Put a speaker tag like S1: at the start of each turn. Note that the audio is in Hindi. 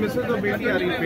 S1: मिसेज और तो बेटी आ रही है